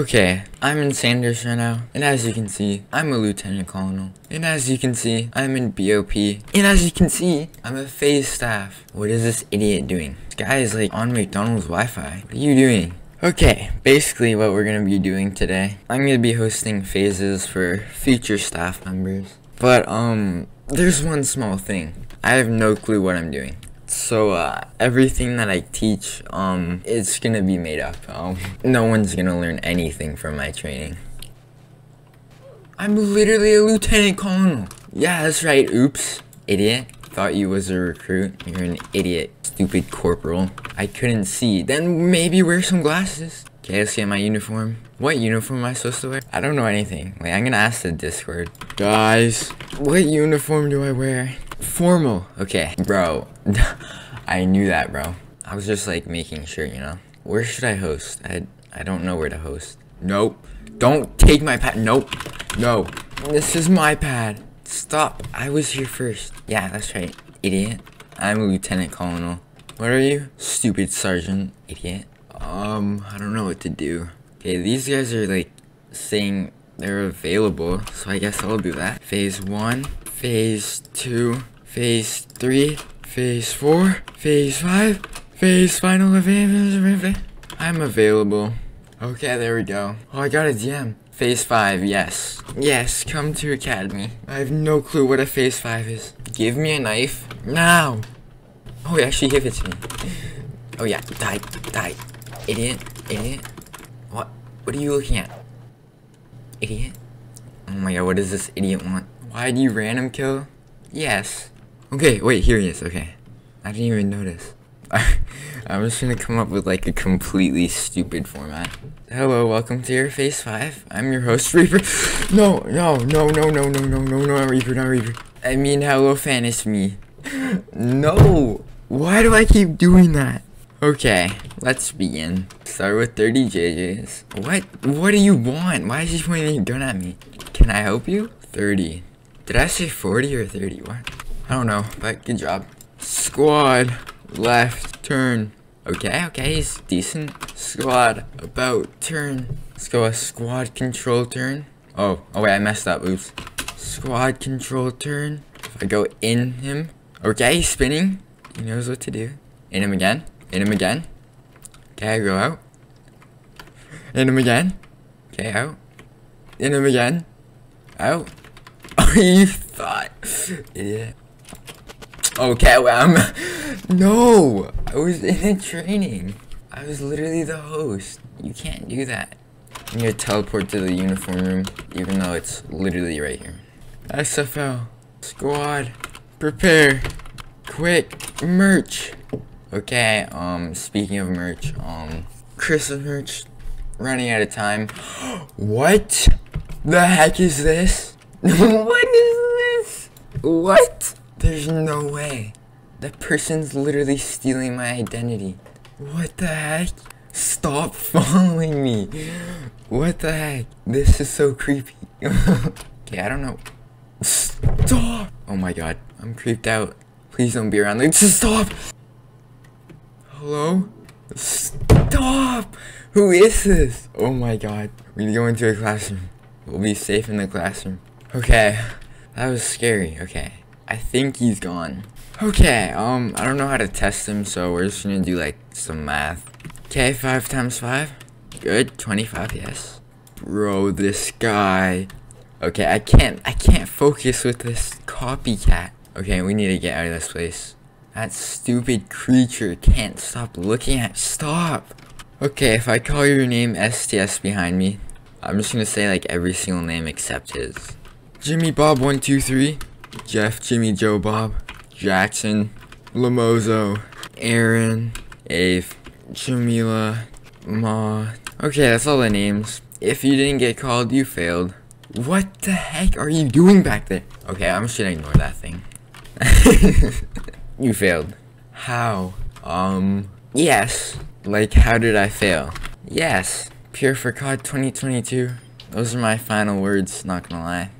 Okay, I'm in Sandhurst right now, and as you can see, I'm a lieutenant colonel. And as you can see, I'm in BOP. And as you can see, I'm a phase staff. What is this idiot doing? This guy is like on McDonald's Wi-Fi. What are you doing? Okay, basically what we're gonna be doing today, I'm gonna be hosting phases for future staff members. But, um, there's one small thing. I have no clue what I'm doing. So uh, everything that I teach, um, it's gonna be made up. Um, no one's gonna learn anything from my training. I'm literally a lieutenant colonel. Yeah, that's right. Oops, idiot. Thought you was a recruit. You're an idiot, stupid corporal. I couldn't see. Then maybe wear some glasses. Okay, let's get my uniform. What uniform am I supposed to wear? I don't know anything. Like, I'm gonna ask the Discord. Guys, what uniform do I wear? Formal. Okay, bro. I knew that, bro. I was just like making sure, you know. Where should I host? I I don't know where to host. Nope. Don't take my pad. Nope. No. This is my pad. Stop. I was here first. Yeah, that's right. Idiot. I'm a lieutenant colonel. What are you? Stupid sergeant. Idiot. Um, I don't know what to do. Okay, these guys are like saying they're available, so I guess I'll do that. Phase 1, Phase 2, Phase 3, Phase 4, Phase 5, Phase Final Available. I'm available. Okay, there we go. Oh, I got a DM. Phase 5, yes. Yes, come to Academy. I have no clue what a Phase 5 is. Give me a knife. Now! Oh, he actually gave it to me. Oh yeah, die, die. Idiot, idiot. What? What are you looking at? Idiot. Oh my god, what does this idiot want? Why do you random kill? Yes. Okay, wait, here he is, okay. I didn't even notice. I'm just gonna come up with like a completely stupid format. Hello, welcome to your Phase 5. I'm your host, Reaper. No, no, no, no, no, no, no, no, no, not Reaper, not Reaper. I mean, hello, fan, it's me. No! Why do I keep doing that? Okay, let's begin. Start with 30 JJs. What? What do you want? Why is he pointing a gun at me? Can I help you? 30. Did I say 40 or 30? What? I don't know, but good job. Squad, left, turn. Okay, okay, he's decent. Squad, about, turn. Let's go a squad control turn. Oh, oh wait, I messed up, oops. Squad control turn. If I go in him. Okay, he's spinning. He knows what to do. In him again. In him again. Okay, I go out. In him again. Okay, out. In him again. Out. You thought. Idiot. Okay, well, I'm. No! I was in a training. I was literally the host. You can't do that. I'm gonna teleport to the uniform room, even though it's literally right here. SFL. Squad. Prepare. Quick. Merch. Okay, um, speaking of merch, um, Christmas merch running out of time. what the heck is this? what is this? What? There's no way. That person's literally stealing my identity. What the heck? Stop following me. What the heck? This is so creepy. okay, I don't know. Stop! Oh my god, I'm creeped out. Please don't be around. Like, just stop! Hello? Stop! Who is this? Oh my god. We need to go into a classroom. We'll be safe in the classroom. Okay. That was scary. Okay. I think he's gone. Okay, um, I don't know how to test him, so we're just gonna do like some math. Okay, 5 times 5. Good. 25, yes. Bro, this guy. Okay, I can't, I can't focus with this copycat. Okay, we need to get out of this place. That stupid creature can't stop looking at- Stop! Okay, if I call your name STS behind me, I'm just gonna say like every single name except his. Jimmy Bob 123, Jeff Jimmy Joe Bob, Jackson, Lamozo, Aaron, Ave, Jamila, Ma. Okay, that's all the names. If you didn't get called, you failed. What the heck are you doing back there? Okay, I'm just gonna ignore that thing. you failed. How? Um, yes. Like, how did I fail? Yes. Pure for COD 2022. Those are my final words, not gonna lie.